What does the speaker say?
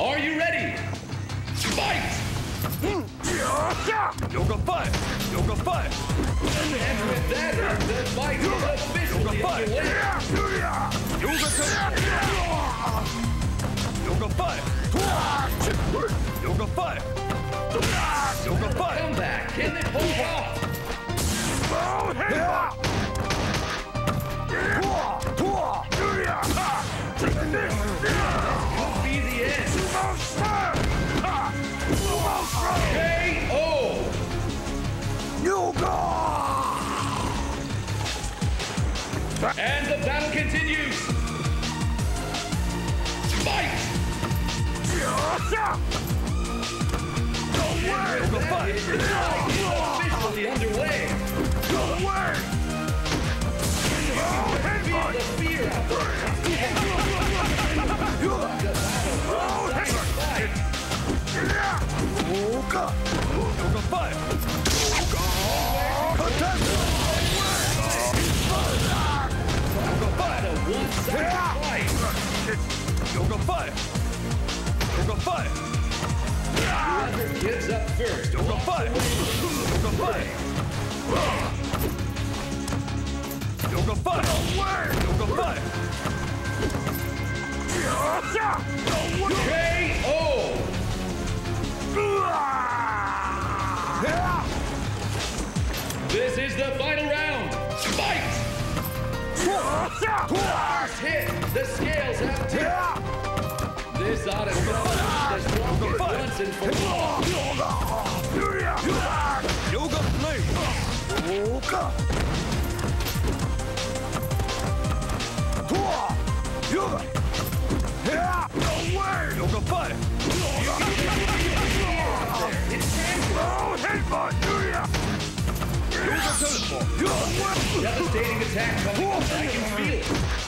Are you ready? Fight! Yoga Fire! Yoga Fire! And with that, the fight is officially fight. underway. Yoga ten! Yoga Fire! Yoga Fire! Yoga Fire! Comeback. Can they pull it off? And the battle continues. Whoever gives up first. Yoga Fire! Yoga Fire! Yoga Fire! KO! This is the final round. Fight! First hit. The scales have tipped. Devastating attack coming. I can feel it.